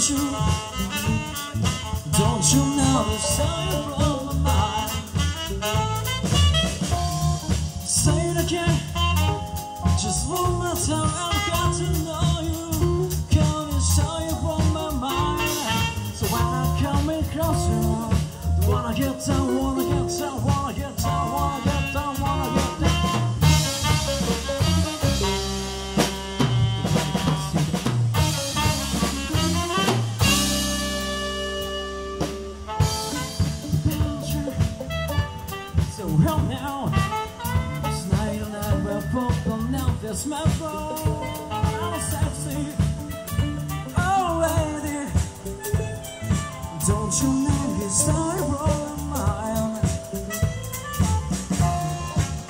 hold you Don't you notice how you blow my mind Say it again Just one more time I've got to know you. You my mind So when I come in get down, and I will both go now. This my phone, I'm sexy. Oh, lady. Don't you know he's started rolling mine?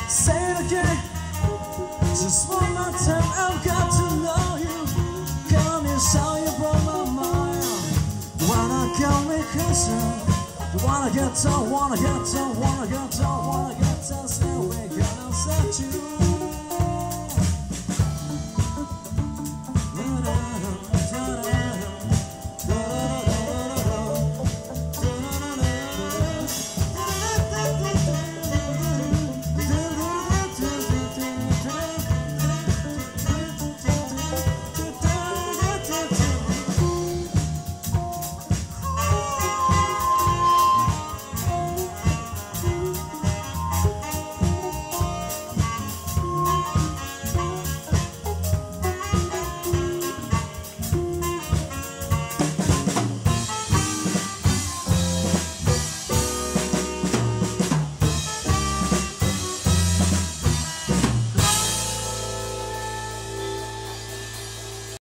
Say it again, just one more time. I've got to know you. Come here, so you blow my mind. Wanna come me closer? Wanna get down, wanna get down, wanna get down, wanna get down.